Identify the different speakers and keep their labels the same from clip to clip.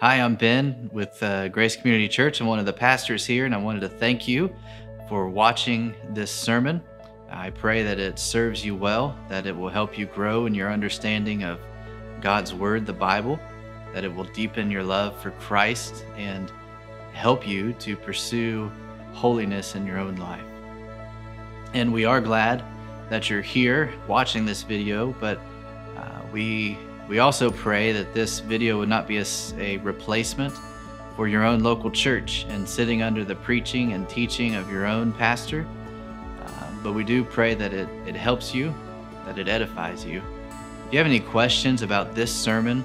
Speaker 1: Hi, I'm Ben with uh, Grace Community Church. I'm one of the pastors here, and I wanted to thank you for watching this sermon. I pray that it serves you well, that it will help you grow in your understanding of God's Word, the Bible, that it will deepen your love for Christ and help you to pursue holiness in your own life. And we are glad that you're here watching this video, but uh, we we also pray that this video would not be a, a replacement for your own local church and sitting under the preaching and teaching of your own pastor. Uh, but we do pray that it, it helps you, that it edifies you. If you have any questions about this sermon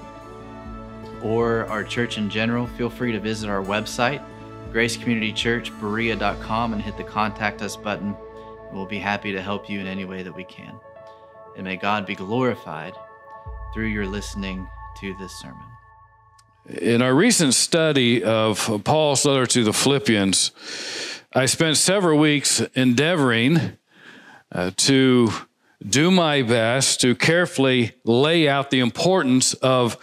Speaker 1: or our church in general, feel free to visit our website, gracecommunitychurchberea.com, and hit the contact us button. We'll be happy to help you in any way that we can. And may God be glorified through your listening to this sermon.
Speaker 2: In our recent study of Paul's letter to the Philippians, I spent several weeks endeavoring uh, to do my best to carefully lay out the importance of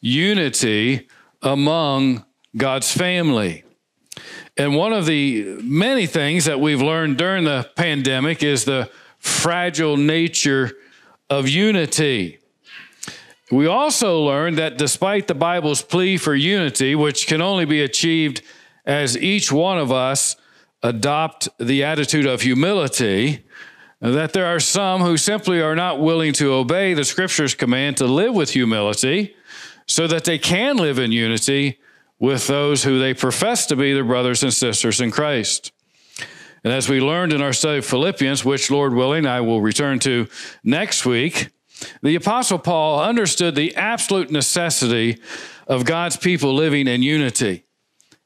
Speaker 2: unity among God's family. And one of the many things that we've learned during the pandemic is the fragile nature of unity. We also learned that despite the Bible's plea for unity, which can only be achieved as each one of us adopt the attitude of humility, that there are some who simply are not willing to obey the scripture's command to live with humility so that they can live in unity with those who they profess to be their brothers and sisters in Christ. And as we learned in our study of Philippians, which, Lord willing, I will return to next week, the Apostle Paul understood the absolute necessity of God's people living in unity.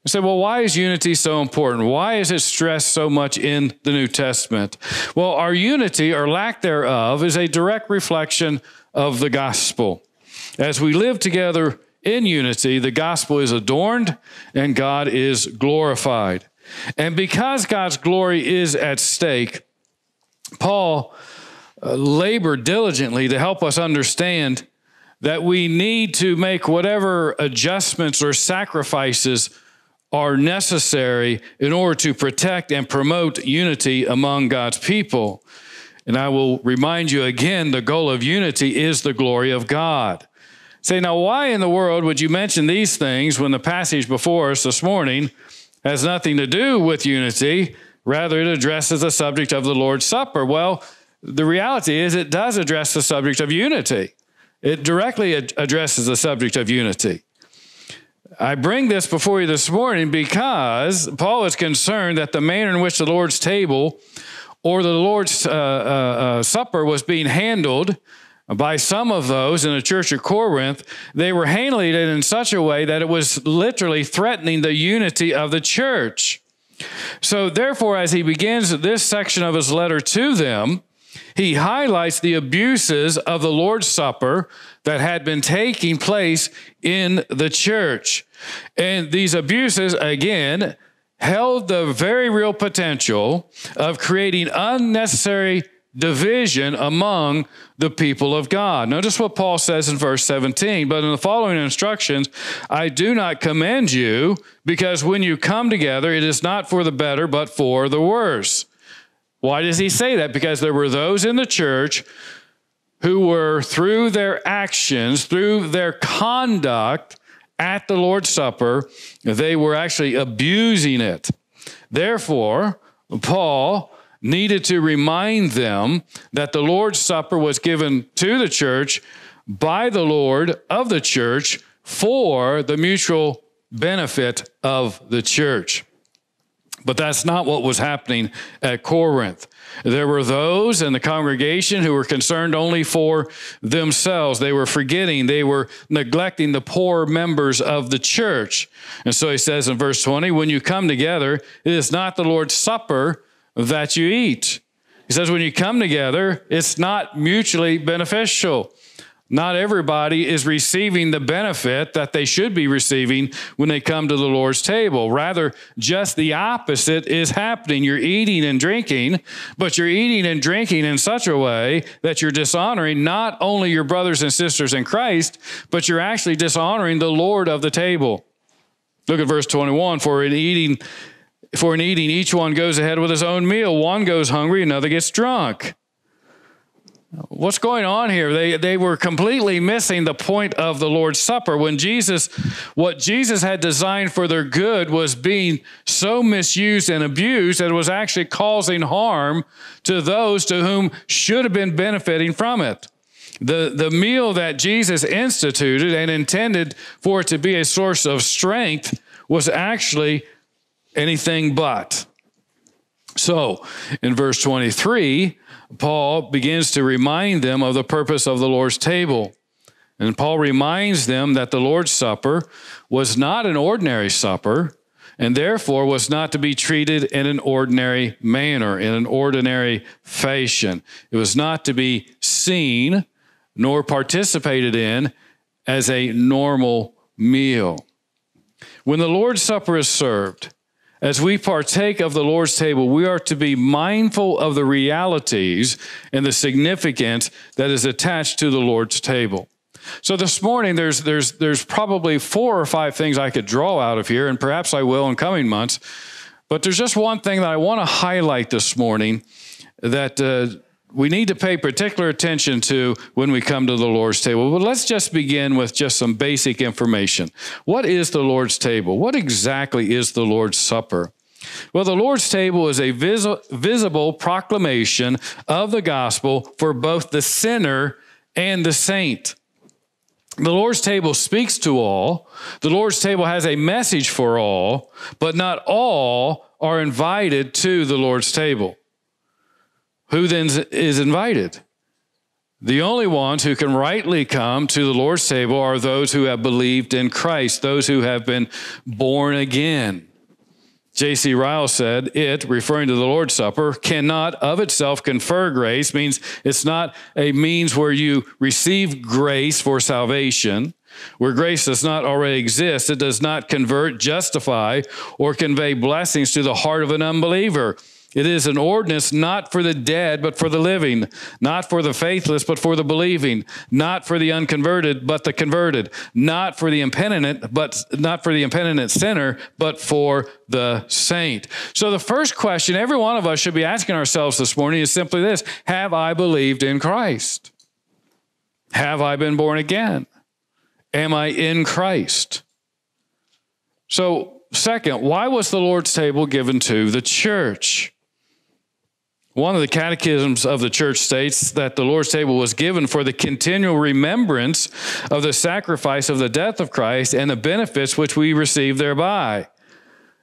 Speaker 2: I said, well, why is unity so important? Why is it stressed so much in the New Testament? Well, our unity or lack thereof is a direct reflection of the gospel. As we live together in unity, the gospel is adorned and God is glorified. And because God's glory is at stake, Paul uh, labor diligently to help us understand that we need to make whatever adjustments or sacrifices are necessary in order to protect and promote unity among God's people. And I will remind you again the goal of unity is the glory of God. Say, now, why in the world would you mention these things when the passage before us this morning has nothing to do with unity? Rather, it addresses the subject of the Lord's Supper. Well, the reality is it does address the subject of unity. It directly ad- addresses the subject of unity. I bring this before you this morning because Paul is concerned that the manner in which the Lord's table or the Lord's uh, uh, uh, supper was being handled by some of those in the church of Corinth, they were handling it in such a way that it was literally threatening the unity of the church. So, therefore, as he begins this section of his letter to them, he highlights the abuses of the Lord's Supper that had been taking place in the church. And these abuses, again, held the very real potential of creating unnecessary division among the people of God. Notice what Paul says in verse 17, but in the following instructions, I do not commend you because when you come together, it is not for the better, but for the worse. Why does he say that? Because there were those in the church who were, through their actions, through their conduct at the Lord's Supper, they were actually abusing it. Therefore, Paul needed to remind them that the Lord's Supper was given to the church by the Lord of the church for the mutual benefit of the church. But that's not what was happening at Corinth. There were those in the congregation who were concerned only for themselves. They were forgetting, they were neglecting the poor members of the church. And so he says in verse 20, when you come together, it is not the Lord's supper that you eat. He says, when you come together, it's not mutually beneficial. Not everybody is receiving the benefit that they should be receiving when they come to the Lord's table. Rather, just the opposite is happening. You're eating and drinking, but you're eating and drinking in such a way that you're dishonoring not only your brothers and sisters in Christ, but you're actually dishonoring the Lord of the table. Look at verse 21 for in eating for in eating each one goes ahead with his own meal one goes hungry another gets drunk What's going on here? They, they were completely missing the point of the Lord's Supper. When Jesus, what Jesus had designed for their good was being so misused and abused that it was actually causing harm to those to whom should have been benefiting from it. The, the meal that Jesus instituted and intended for it to be a source of strength was actually anything but. So, in verse 23, Paul begins to remind them of the purpose of the Lord's table. And Paul reminds them that the Lord's Supper was not an ordinary supper and therefore was not to be treated in an ordinary manner, in an ordinary fashion. It was not to be seen nor participated in as a normal meal. When the Lord's Supper is served, as we partake of the Lord's table, we are to be mindful of the realities and the significance that is attached to the Lord's table. So this morning, there's, there's, there's probably four or five things I could draw out of here, and perhaps I will in coming months. But there's just one thing that I want to highlight this morning that uh, we need to pay particular attention to when we come to the Lord's table. But let's just begin with just some basic information. What is the Lord's table? What exactly is the Lord's Supper? Well, the Lord's table is a vis- visible proclamation of the gospel for both the sinner and the saint. The Lord's table speaks to all. The Lord's table has a message for all, but not all are invited to the Lord's table. Who then is invited? The only ones who can rightly come to the Lord's table are those who have believed in Christ, those who have been born again. J.C. Ryle said, It, referring to the Lord's Supper, cannot of itself confer grace, means it's not a means where you receive grace for salvation. Where grace does not already exist, it does not convert, justify, or convey blessings to the heart of an unbeliever. It is an ordinance not for the dead, but for the living, not for the faithless, but for the believing, not for the unconverted, but the converted, not for the impenitent, but not for the impenitent sinner, but for the saint. So the first question every one of us should be asking ourselves this morning is simply this Have I believed in Christ? Have I been born again? Am I in Christ? So, second, why was the Lord's table given to the church? One of the catechisms of the church states that the Lord's table was given for the continual remembrance of the sacrifice of the death of Christ and the benefits which we receive thereby.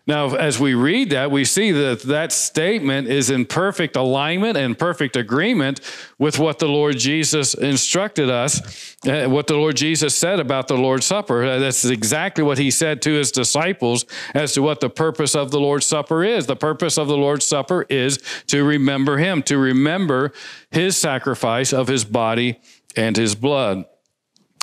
Speaker 2: Now, as we read that, we see that that statement is in perfect alignment and perfect agreement with what the Lord Jesus instructed us, uh, what the Lord Jesus said about the Lord's Supper. Uh, that's exactly what he said to his disciples as to what the purpose of the Lord's Supper is. The purpose of the Lord's Supper is to remember him, to remember his sacrifice of his body and his blood.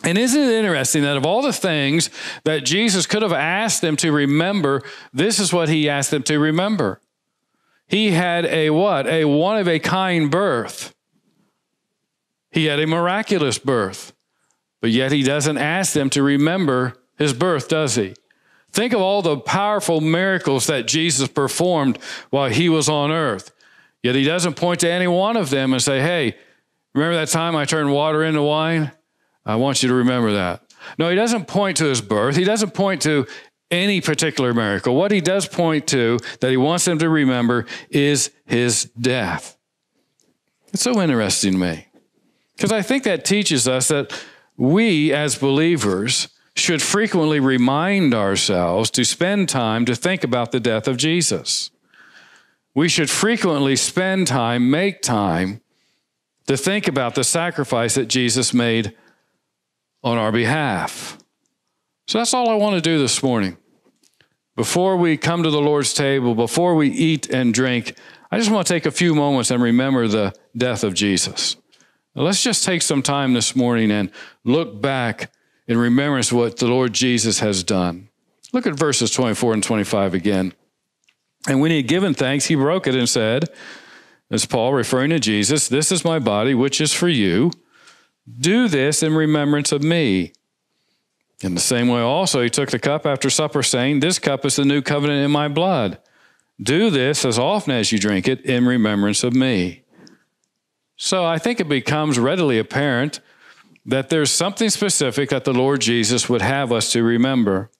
Speaker 2: And isn't it interesting that of all the things that Jesus could have asked them to remember, this is what he asked them to remember. He had a what? A one of a kind birth. He had a miraculous birth. But yet he doesn't ask them to remember his birth, does he? Think of all the powerful miracles that Jesus performed while he was on earth. Yet he doesn't point to any one of them and say, hey, remember that time I turned water into wine? I want you to remember that. No, he doesn't point to his birth. He doesn't point to any particular miracle. What he does point to that he wants them to remember is his death. It's so interesting to me because I think that teaches us that we as believers should frequently remind ourselves to spend time to think about the death of Jesus. We should frequently spend time, make time to think about the sacrifice that Jesus made on our behalf. So that's all I want to do this morning. Before we come to the Lord's table, before we eat and drink, I just want to take a few moments and remember the death of Jesus. Now let's just take some time this morning and look back in remembrance what the Lord Jesus has done. Look at verses 24 and 25 again. And when he had given thanks, he broke it and said, as Paul referring to Jesus, This is my body, which is for you. Do this in remembrance of me. In the same way, also, he took the cup after supper, saying, This cup is the new covenant in my blood. Do this as often as you drink it in remembrance of me. So I think it becomes readily apparent that there's something specific that the Lord Jesus would have us to remember.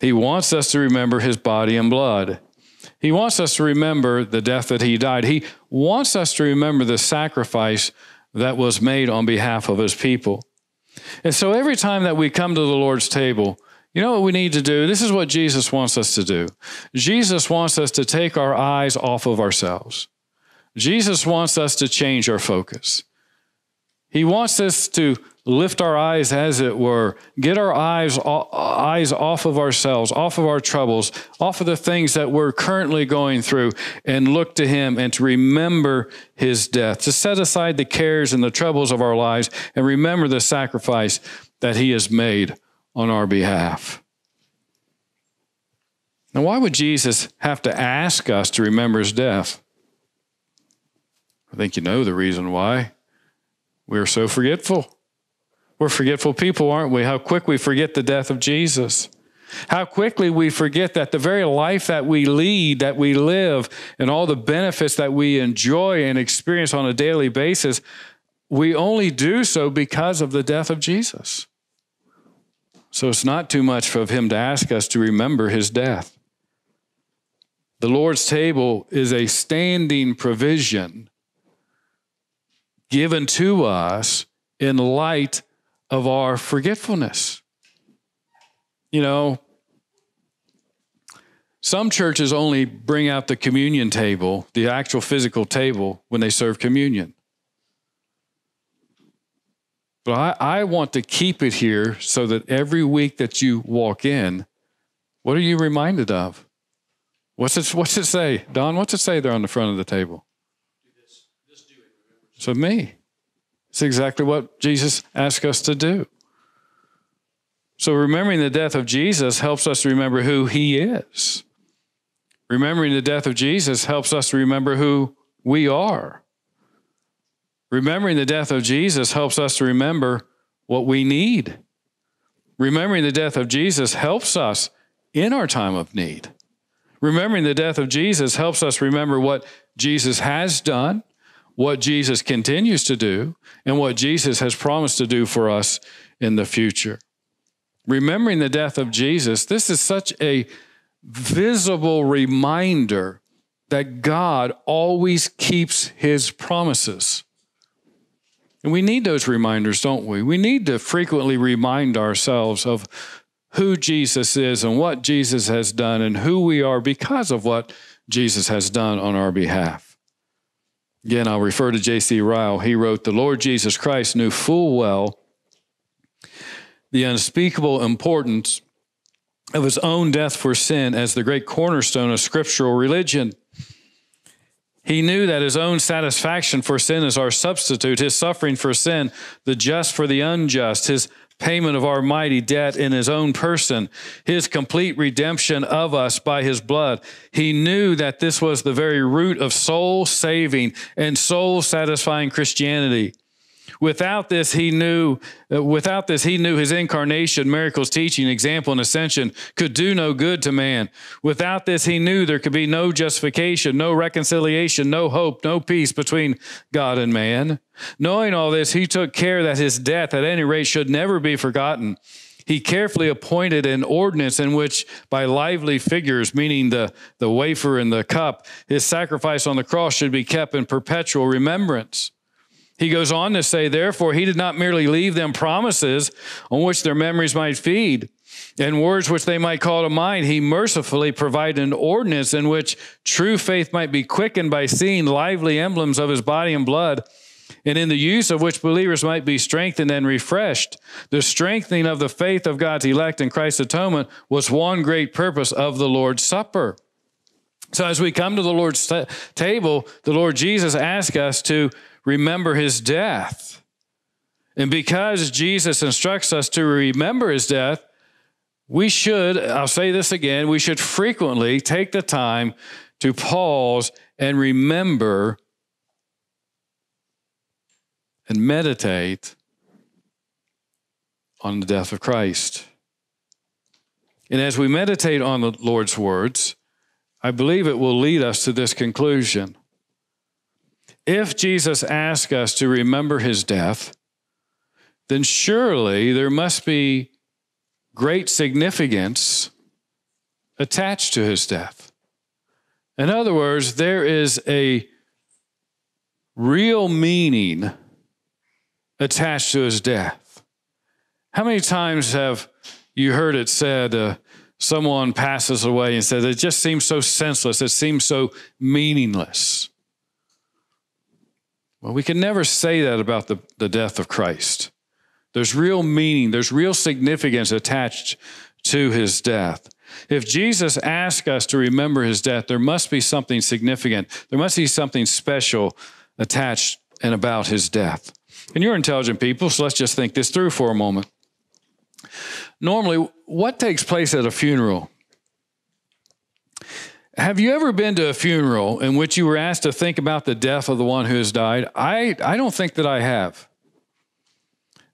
Speaker 2: He wants us to remember his body and blood. He wants us to remember the death that he died. He wants us to remember the sacrifice that was made on behalf of his people. And so every time that we come to the Lord's table, you know what we need to do? This is what Jesus wants us to do. Jesus wants us to take our eyes off of ourselves. Jesus wants us to change our focus. He wants us to lift our eyes, as it were, get our eyes, eyes off of ourselves, off of our troubles, off of the things that we're currently going through, and look to Him and to remember His death, to set aside the cares and the troubles of our lives and remember the sacrifice that He has made on our behalf. Now, why would Jesus have to ask us to remember His death? I think you know the reason why. We're so forgetful. We're forgetful people, aren't we? How quick we forget the death of Jesus. How quickly we forget that the very life that we lead, that we live, and all the benefits that we enjoy and experience on a daily basis, we only do so because of the death of Jesus. So it's not too much of him to ask us to remember his death. The Lord's table is a standing provision given to us in light of our forgetfulness. You know, some churches only bring out the communion table, the actual physical table, when they serve communion. But I, I want to keep it here so that every week that you walk in, what are you reminded of? What's it, what's it say? Don, what's it say there on the front of the table? So, me. It's exactly what Jesus asked us to do. So, remembering the death of Jesus helps us remember who he is. Remembering the death of Jesus helps us to remember who we are. Remembering the death of Jesus helps us to remember what we need. Remembering the death of Jesus helps us in our time of need. Remembering the death of Jesus helps us remember what Jesus has done what Jesus continues to do and what Jesus has promised to do for us in the future. Remembering the death of Jesus, this is such a visible reminder that God always keeps his promises. And we need those reminders, don't we? We need to frequently remind ourselves of who Jesus is and what Jesus has done and who we are because of what Jesus has done on our behalf. Again, I'll refer to J.C. Ryle. He wrote, The Lord Jesus Christ knew full well the unspeakable importance of his own death for sin as the great cornerstone of scriptural religion. He knew that his own satisfaction for sin is our substitute, his suffering for sin, the just for the unjust, his payment of our mighty debt in his own person, his complete redemption of us by his blood. He knew that this was the very root of soul saving and soul satisfying Christianity. Without this, he knew, uh, without this, he knew his incarnation, miracles, teaching, example, and ascension could do no good to man. Without this, he knew there could be no justification, no reconciliation, no hope, no peace between God and man. Knowing all this, he took care that his death, at any rate, should never be forgotten. He carefully appointed an ordinance in which, by lively figures, meaning the, the wafer and the cup, his sacrifice on the cross should be kept in perpetual remembrance. He goes on to say, therefore, he did not merely leave them promises on which their memories might feed and words which they might call to mind. He mercifully provided an ordinance in which true faith might be quickened by seeing lively emblems of his body and blood, and in the use of which believers might be strengthened and refreshed. The strengthening of the faith of God's elect in Christ's atonement was one great purpose of the Lord's Supper. So, as we come to the Lord's t- table, the Lord Jesus asks us to remember his death. And because Jesus instructs us to remember his death, we should, I'll say this again, we should frequently take the time to pause and remember and meditate on the death of Christ. And as we meditate on the Lord's words, I believe it will lead us to this conclusion. If Jesus asked us to remember his death, then surely there must be great significance attached to his death. In other words, there is a real meaning attached to his death. How many times have you heard it said, uh, someone passes away and says, it just seems so senseless, it seems so meaningless? Well, we can never say that about the, the death of Christ. There's real meaning, there's real significance attached to his death. If Jesus asked us to remember his death, there must be something significant. There must be something special attached and about his death. And you're intelligent people, so let's just think this through for a moment. Normally, what takes place at a funeral? Have you ever been to a funeral in which you were asked to think about the death of the one who has died? I, I don't think that I have.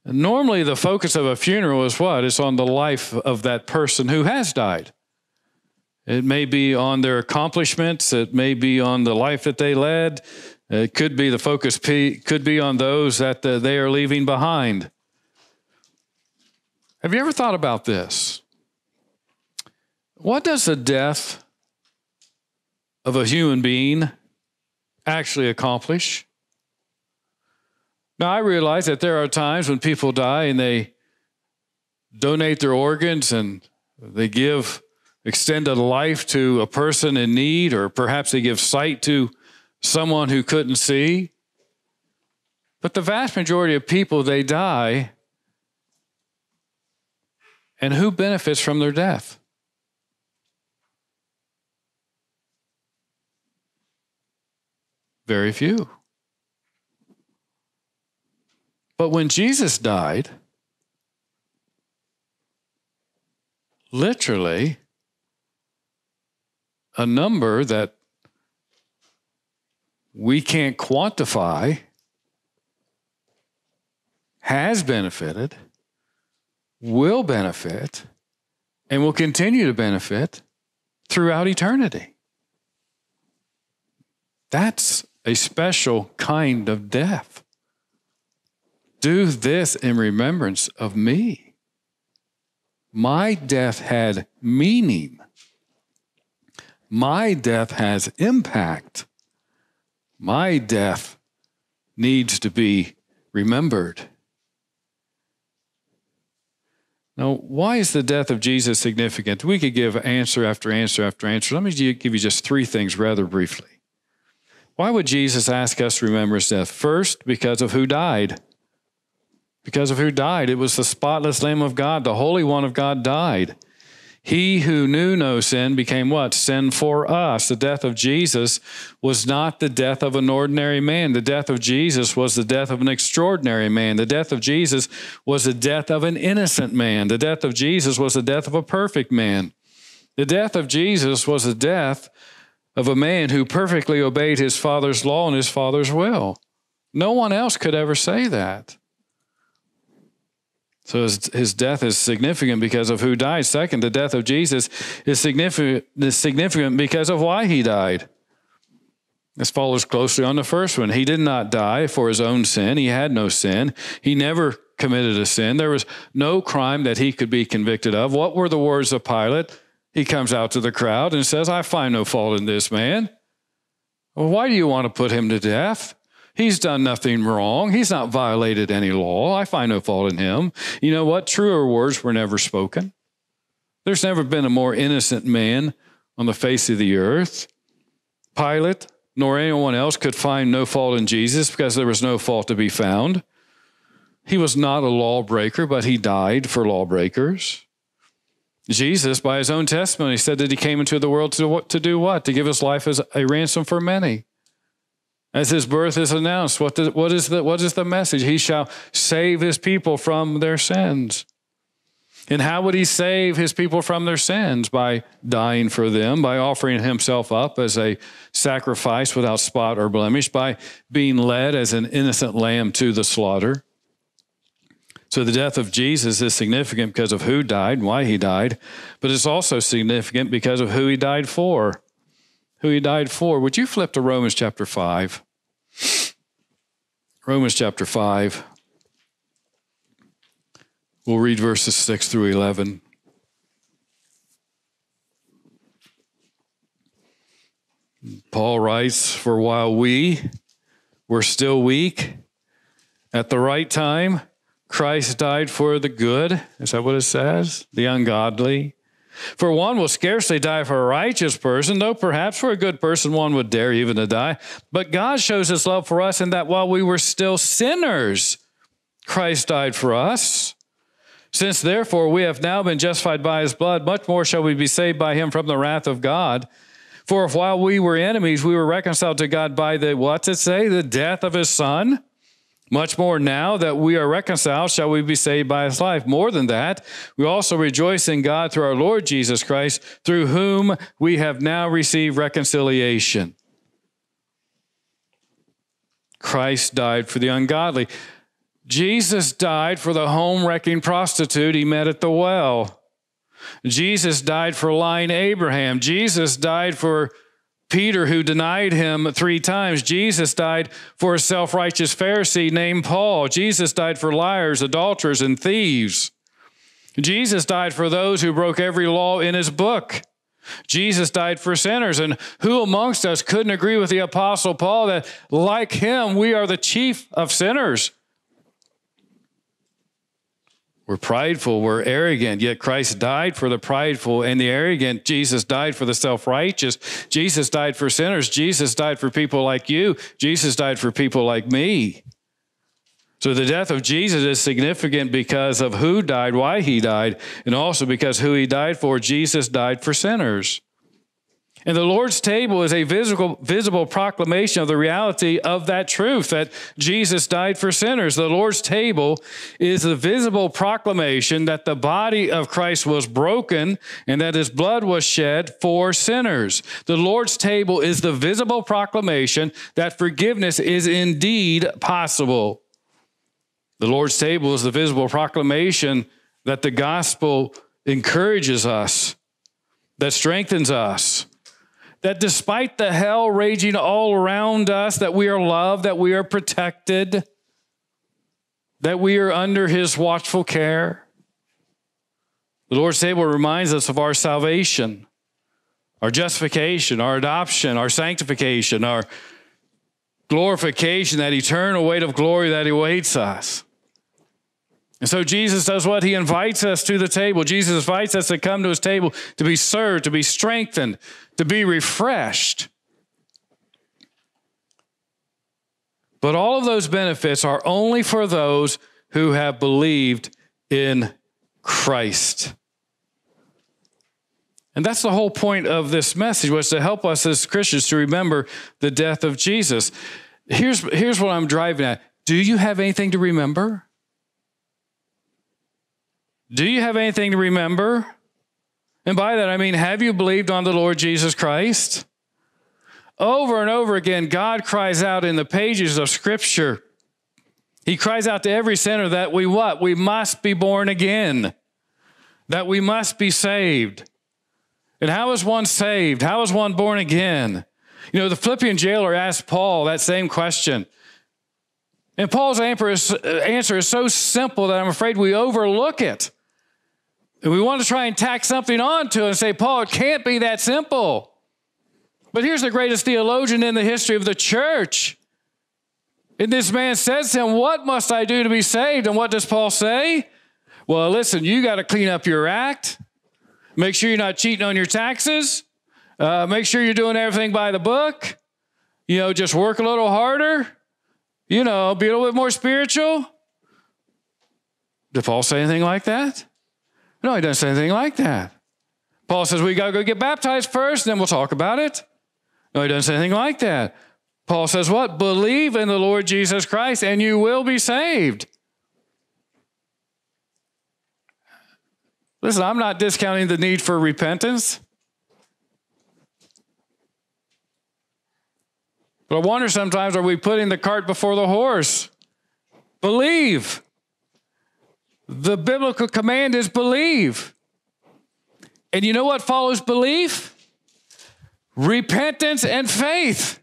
Speaker 2: Normally, the focus of a funeral is what? It's on the life of that person who has died. It may be on their accomplishments, it may be on the life that they led, it could be the focus could be on those that uh, they are leaving behind. Have you ever thought about this? What does the death of a human being actually accomplish? Now, I realize that there are times when people die and they donate their organs and they give extended life to a person in need, or perhaps they give sight to someone who couldn't see. But the vast majority of people, they die. And who benefits from their death? Very few. But when Jesus died, literally, a number that we can't quantify has benefited, will benefit, and will continue to benefit throughout eternity. That's a special kind of death. Do this in remembrance of me. My death had meaning. My death has impact. My death needs to be remembered. Now, why is the death of Jesus significant? We could give answer after answer after answer. Let me give you just three things rather briefly. Why would Jesus ask us to remember his death? First, because of who died. Because of who died. It was the spotless Lamb of God, the Holy One of God died. He who knew no sin became what? Sin for us. The death of Jesus was not the death of an ordinary man. The death of Jesus was the death of an extraordinary man. The death of Jesus was the death of an innocent man. The death of Jesus was the death of a perfect man. The death of Jesus was the death of a man who perfectly obeyed his Father's law and his Father's will. No one else could ever say that. So his, his death is significant because of who died. Second, the death of Jesus is significant, is significant because of why he died. This follows closely on the first one. He did not die for his own sin. He had no sin. He never committed a sin. There was no crime that he could be convicted of. What were the words of Pilate? He comes out to the crowd and says, I find no fault in this man. Well, why do you want to put him to death? He's done nothing wrong. He's not violated any law. I find no fault in him. You know what? Truer words were never spoken. There's never been a more innocent man on the face of the earth. Pilate nor anyone else could find no fault in Jesus because there was no fault to be found. He was not a lawbreaker, but he died for lawbreakers. Jesus, by his own testimony, said that he came into the world to, to do what? To give his life as a ransom for many. As his birth is announced, what, what, is the, what is the message? He shall save his people from their sins. And how would he save his people from their sins? By dying for them, by offering himself up as a sacrifice without spot or blemish, by being led as an innocent lamb to the slaughter. So the death of Jesus is significant because of who died and why he died, but it's also significant because of who he died for. Who he died for. Would you flip to Romans chapter 5? Romans chapter 5. We'll read verses 6 through 11. Paul writes, For while we were still weak, at the right time, Christ died for the good. Is that what it says? The ungodly. For one will scarcely die for a righteous person, though perhaps for a good person one would dare even to die. But God shows his love for us in that while we were still sinners, Christ died for us. Since therefore we have now been justified by his blood, much more shall we be saved by him from the wrath of God. For if while we were enemies, we were reconciled to God by the, what's it say, the death of his son? Much more now that we are reconciled, shall we be saved by his life. More than that, we also rejoice in God through our Lord Jesus Christ, through whom we have now received reconciliation. Christ died for the ungodly. Jesus died for the home wrecking prostitute he met at the well. Jesus died for lying Abraham. Jesus died for Peter, who denied him three times. Jesus died for a self righteous Pharisee named Paul. Jesus died for liars, adulterers, and thieves. Jesus died for those who broke every law in his book. Jesus died for sinners. And who amongst us couldn't agree with the Apostle Paul that, like him, we are the chief of sinners? We're prideful, we're arrogant, yet Christ died for the prideful and the arrogant. Jesus died for the self righteous. Jesus died for sinners. Jesus died for people like you. Jesus died for people like me. So the death of Jesus is significant because of who died, why he died, and also because who he died for. Jesus died for sinners. And the Lord's table is a visible, visible proclamation of the reality of that truth that Jesus died for sinners. The Lord's table is the visible proclamation that the body of Christ was broken and that his blood was shed for sinners. The Lord's table is the visible proclamation that forgiveness is indeed possible. The Lord's table is the visible proclamation that the gospel encourages us, that strengthens us that despite the hell raging all around us, that we are loved, that we are protected, that we are under his watchful care. The Lord's table reminds us of our salvation, our justification, our adoption, our sanctification, our glorification, that eternal weight of glory that awaits us. And so Jesus does what? He invites us to the table. Jesus invites us to come to his table to be served, to be strengthened, to be refreshed. But all of those benefits are only for those who have believed in Christ. And that's the whole point of this message was to help us as Christians to remember the death of Jesus. Here's, here's what I'm driving at. Do you have anything to remember? Do you have anything to remember? And by that I mean, have you believed on the Lord Jesus Christ? Over and over again, God cries out in the pages of Scripture. He cries out to every sinner that we what? We must be born again, that we must be saved. And how is one saved? How is one born again? You know, the Philippian jailer asked Paul that same question. And Paul's answer is so simple that I'm afraid we overlook it. And we want to try and tack something onto it and say, Paul, it can't be that simple. But here's the greatest theologian in the history of the church. And this man says to him, What must I do to be saved? And what does Paul say? Well, listen, you got to clean up your act. Make sure you're not cheating on your taxes. Uh, make sure you're doing everything by the book. You know, just work a little harder. You know, be a little bit more spiritual. Did Paul say anything like that? No, he doesn't say anything like that. Paul says we got to go get baptized first, and then we'll talk about it. No, he doesn't say anything like that. Paul says what? Believe in the Lord Jesus Christ, and you will be saved. Listen, I'm not discounting the need for repentance. But I wonder sometimes are we putting the cart before the horse? Believe. The biblical command is believe. And you know what follows belief? Repentance and faith.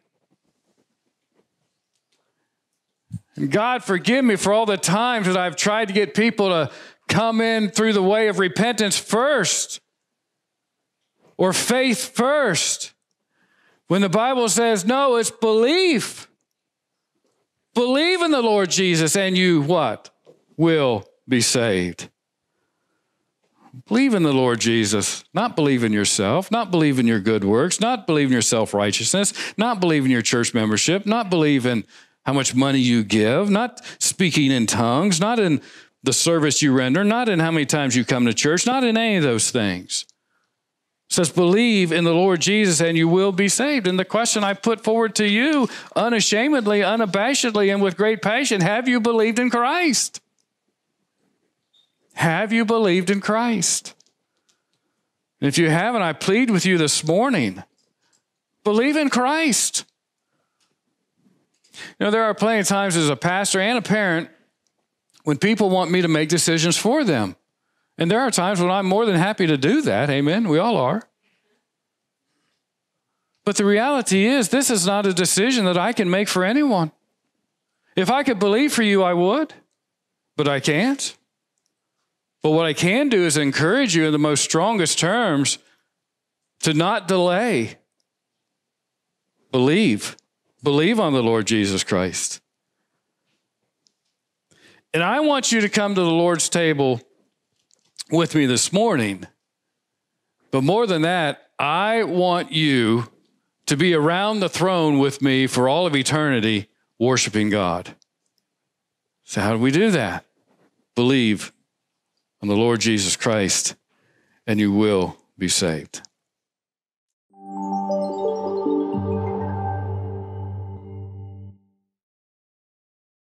Speaker 2: And God, forgive me for all the times that I've tried to get people to come in through the way of repentance first or faith first. When the Bible says, no, it's belief. Believe in the Lord Jesus and you what? Will be saved. Believe in the Lord Jesus, not believe in yourself, not believe in your good works, not believe in your self righteousness, not believe in your church membership, not believe in how much money you give, not speaking in tongues, not in the service you render, not in how many times you come to church, not in any of those things. It says, believe in the Lord Jesus and you will be saved. And the question I put forward to you, unashamedly, unabashedly, and with great passion have you believed in Christ? Have you believed in Christ? And if you haven't, I plead with you this morning believe in Christ. You know, there are plenty of times as a pastor and a parent when people want me to make decisions for them. And there are times when I'm more than happy to do that. Amen. We all are. But the reality is, this is not a decision that I can make for anyone. If I could believe for you, I would, but I can't. But what I can do is encourage you in the most strongest terms to not delay. Believe. Believe on the Lord Jesus Christ. And I want you to come to the Lord's table with me this morning. But more than that, I want you to be around the throne with me for all of eternity, worshiping God. So, how do we do that? Believe on the Lord Jesus Christ, and you will be saved.